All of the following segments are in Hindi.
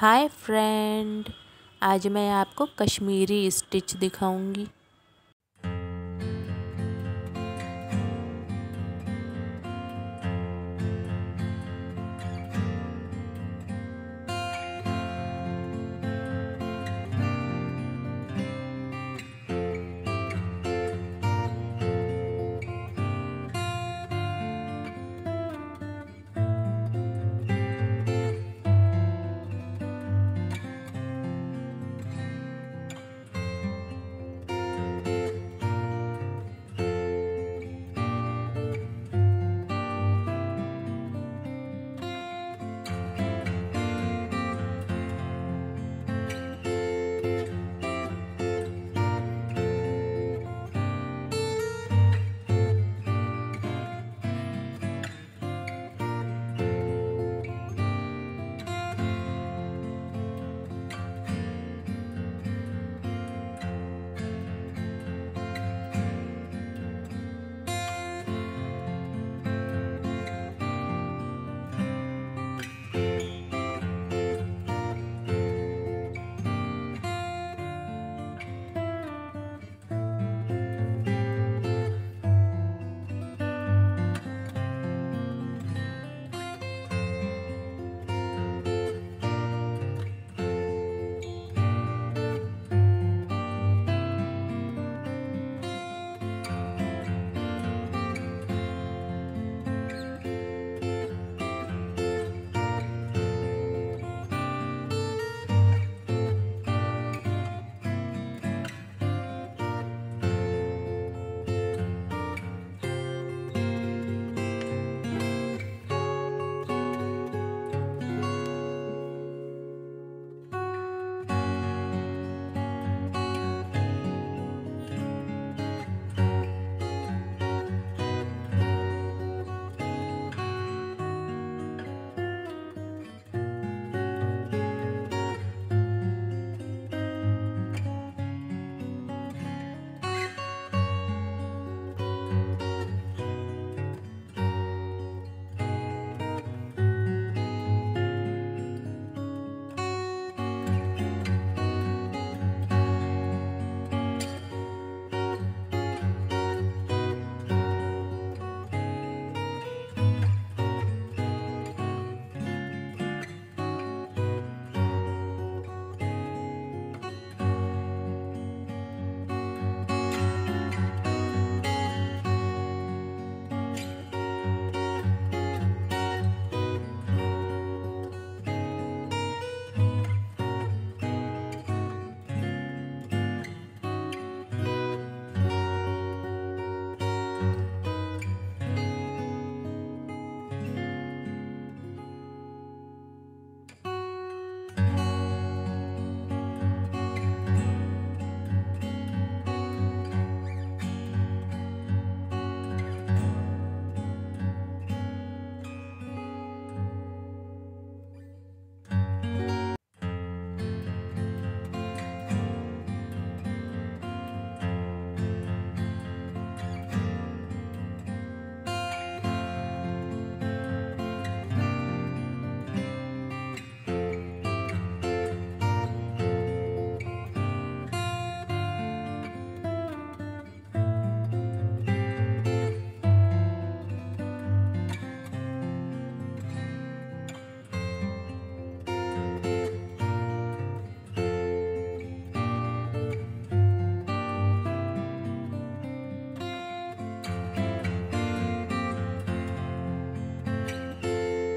हाय फ्रेंड आज मैं आपको कश्मीरी स्टिच दिखाऊँगी।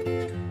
Bye.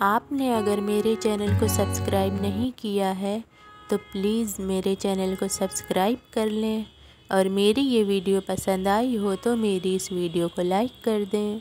आपने अगर मेरे चैनल को सब्सक्राइब नहीं किया है तो प्लीज़ मेरे चैनल को सब्सक्राइब कर लें। और मेरी ये वीडियो पसंद आई हो तो मेरी इस वीडियो को लाइक कर दें।